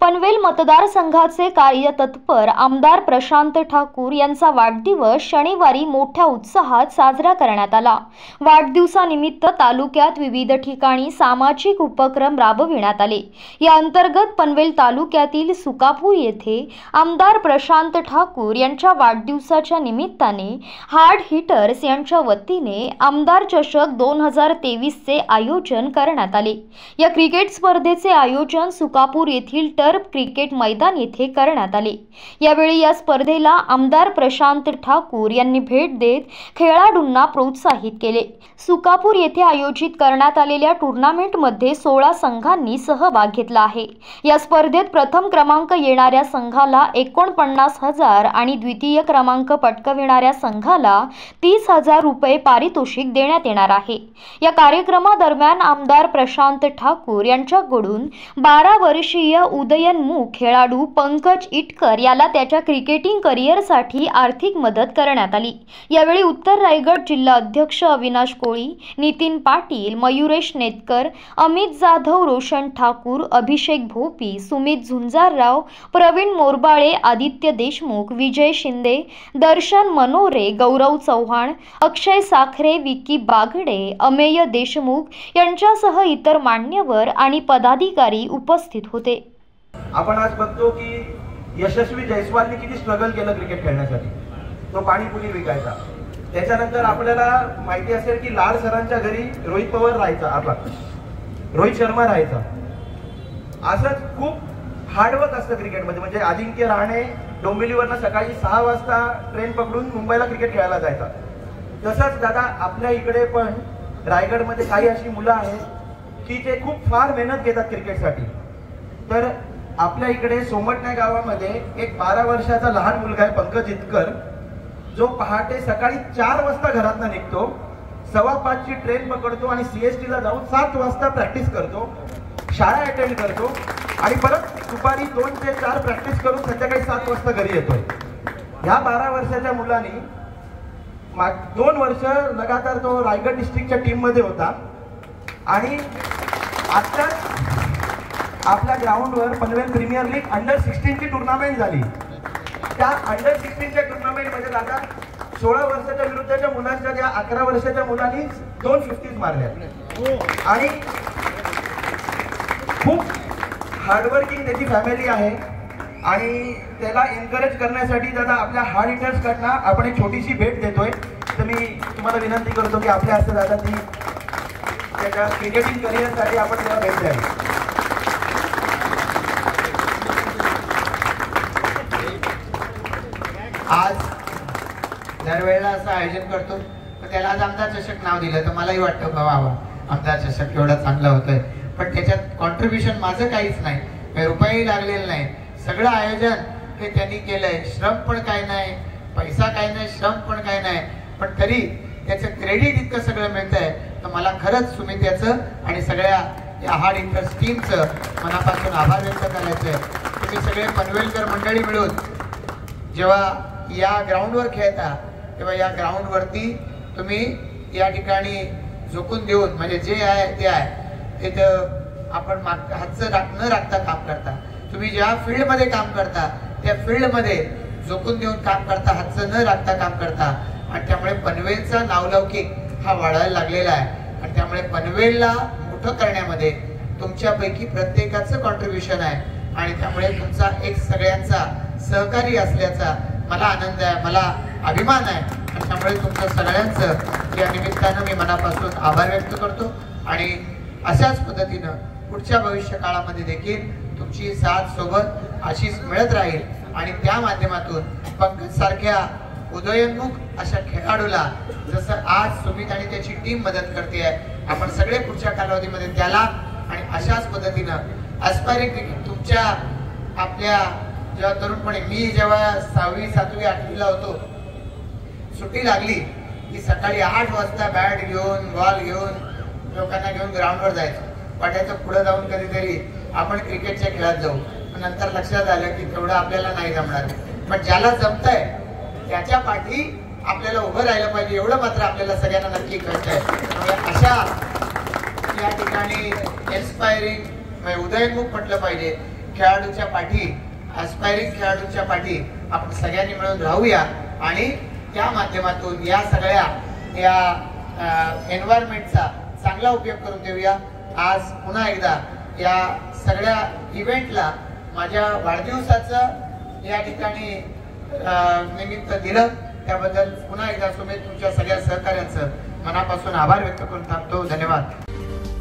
पनवेल मतदारसंघाचे कार्यतत्पर आमदार प्रशांत ठाकूर यांचा वाढदिवस शनिवारी मोठ्या उत्साहात साजरा करण्यात आला. वाढदिवसानिमित्त तालुक्यात विविध ठिकाणी सामाजिक उपक्रम राबविण्यात आले. या अंतर्गत पनवेल तालुक्यातील सुकापूर येथे आमदार प्रशांत ठाकूर यांच्या वाढदिवसाच्या निमित्ताने हार्ड हिटर्स यांच्या वतीने आमदार चषक दोन हजार तेवीसचे आयोजन करण्यात आले. या क्रिकेट स्पर्धेचे आयोजन सुकापूर येथील टर्फ क्रिकेट मैदान येथे करण्यात आले. यावेळी या स्पर्धेला आमदार प्रशांत ठाकूर यांनी भेट देत खेळाडूंना प्रोत्साहित केले. सुकापूर येथे आयोजित करण्यात आलेल्या टुर्नामेंटमध्ये सोळा संघांनी सहभाग घेतला आहे. या स्पर्धेत प्रथम क्रमांक येणाऱ्या संघाला एकोणपन्नास हजार आणि द्वितीय क्रमांक पटकविणाऱ्या संघाला तीस हजार रुपये पारितोषिक देण्यात येणार आहे. या कार्यक्रमादरम्यान आमदार प्रशांत ठाकूर यांच्याकडून बारा वर्षीय उदयनमुख खेळाडू पंकज इटकर याला त्याच्या क्रिकेटिंग करिअरसाठी आर्थिक मदत करण्यात आली. यावेळी उत्तर रायगड जिल्हा अध्यक्ष अविनाश कोळी नितीन पाटील मयुरेश नेतकर अमित जाधव रोशन ठाकूर अभिषेक भोपी सुमित झुंजारराव प्रवीण मोरबाळे आदित्य देशमुख विजय शिंदे दर्शन मनोरे गौरव चव्हाण अक्षय साखरे विकी बागडे अमेय देशमुख यांच्यासह इतर मान्यवर आणि पदाधिकारी उपस्थित होते. आपण आज बघतो की यशस्वी जयस्वालने किती स्ट्रगल केलं क्रिकेट खेळण्यासाठी. तो पाणीपुरी विकायचा. त्याच्यानंतर आपल्याला माहिती असेल की लाल सरांच्या घरी रोहित पवार राहायचा आपला. रोहित शर्मा राहायचा. असंच खूप हार्डवर्क असतं क्रिकेटमध्ये म्हणजे अजिंक्य राहणे डोंबिवलीवरनं सकाळी सहा वाजता ट्रेन पकडून मुंबईला क्रिकेट खेळायला जायचा. तसंच दादा आपल्या इकडे पण रायगडमध्ये काही अशी मुलं आहेत की ते खूप फार मेहनत घेतात क्रिकेटसाठी तर आपल्या इकडे सोमटण्या गावामध्ये एक बारा वर्षाचा लहान मुलगा आहे पंकज इतकर. जो पहाटे सकाळी चार वाजता घरातनं निघतो सव्वा पाचची ट्रेन पकडतो आणि सीएसटी ला जाऊन सात वाजता प्रॅक्टिस करतो शाळा अटेंड करतो आणि परत दुपारी दोन ते चार प्रॅक्टिस करून संध्याकाळी सात वाजता घरी येतोय. ह्या बारा वर्षाच्या मुलांनी माग दोन वर्ष लगातार तो रायगड डिस्ट्रिक्टच्या टीममध्ये होता. आणि आता आपल्या ग्राउंडवर पनवेल प्रीमियर लीग अंडर सिक्स्टीनची टुर्नामेंट झाली. त्या अंडर सिक्स्टीनच्या टुर्नामेंटमध्ये दादा सोळा वर्षाच्या विरुद्धच्या मुलांच्या त्या अकरा वर्षाच्या मुलांनी दोन फिफ्टीज मारल्या. आणि खूप हार्डवर्किंग त्याची फॅमिली आहे. आणि त्याला एनकरेज करण्यासाठी दादा आपल्या हार्ड हिटर्सकडनं आपण एक छोटीशी भेट देतोय. तर मी तुम्हाला विनंती करतो की आपल्या हस्ते दादा ती त्याच्या क्रिकेटिंग करिअरसाठी आपण त्याला भेट द्यावी. आज दरवेळेला असं आयोजन करतो. तर त्याला आज आमदार चषक नाव दिलं. तर मलाही वाटतं का वा आमदार चषक एवढा चांगला होतोय. पण त्याच्यात कॉन्ट्रीब्युशन माझं काहीच नाही. काही रुपयाही लागलेलं नाही. सगळं आयोजन हे त्यांनी केलंय. श्रम पण काय नाही. पैसा काय नाही श्रम पण काय नाही. पण तरी त्याचं क्रेडिट इतकं सगळं मिळतंय. तर मला खरंच सुमित याचं आणि सगळ्या या हार्ड इंटरेस्ट टीमचं मनापासून आभार व्यक्त करायचं आहे तुम्ही सगळे पनवेलकर मंडळी मिळून जेव्हा या ग्राउंडवर खेळता तेव्हा या ग्राउंडवरती तुम्ही या ठिकाणी झोकून देऊन म्हणजे जे आहे ते आहे. तिथं आपण माग हातचं राख न राखता काम करता. तुम्ही ज्या फील्डमध्ये काम करता त्या फील्डमध्ये झोकून देऊन काम करता हातचं न राखता काम करता. आणि त्यामुळे पनवेलचा नावलौकिक हा वाढायला लागलेला आहे. आणि त्यामुळे पनवेलला मोठं करण्यामध्ये तुमच्यापैकी प्रत्येकाचं कॉन्ट्रीब्युशन आहे. आणि त्यामुळे तुमचा एक सगळ्यांचा सहकारी असल्याचा मला आनंद आहे मला अभिमान आहे. त्यामुळे तुमचं सगळ्यांचं या निमित्तानं मी मनापासून आभार व्यक्त करतो. आणि अशाच पद्धतीनं पुढच्या भविष्य काळामध्ये देखील तुमची साथ सोबत अशीच मिळत राहील. आणि त्या माध्यमातून पंकज सारख्या उदयोन्मुख अशा खेळाडूला जसं आज सुमित आणि त्याची टीम मदत करते आहे आपण सगळे पुढच्या कालावधीमध्ये त्याला आणि अशाच पद्धतीनं अस्पायरिंग क्रिकेट तुमच्या आपल्या जेव्हा तरुणपणे मी जेव्हा सहावी सातवी आठवीला होतो सुट्टी लागली की सकाळी आठ वाजता बॅट घेऊन बॉल घेऊन लोकांना घेऊन ग्राउंडवर जायचो. वाटायचं पुढे जाऊन कधीतरी आपण क्रिकेटच्या खेळात जाऊ. पण नंतर लक्षात आलं की तेवढं आपल्याला नाही जमणार. पण ज्याला जमतंय त्याच्या पाठी आपल्याला उभं राहिलं पाहिजे एवढं मात्र आपल्याला सगळ्यांना नक्की कळत आहे अशा या ठिकाणी इन्स्पायरिंग म्हणजे उदयमुख म्हटलं पाहिजे खेळाडूच्या पाठी अस्पायरिंग खेळाडूच्या पाठी आपण सगळ्यांनी मिळून राहूया. आणि त्या माध्यमातून या सगळ्या या एन्व्हायरमेंटचा चांगला उपयोग करून देऊया. आज पुन्हा एकदा या सगळ्या इव्हेंटला माझ्या वाढदिवसाचं या ठिकाणी निमित्त दिलं. त्याबद्दल पुन्हा एकदा सुमित तुमच्या सगळ्या सहकार्यांचं मनापासून आभार व्यक्त करून थांबतो. धन्यवाद.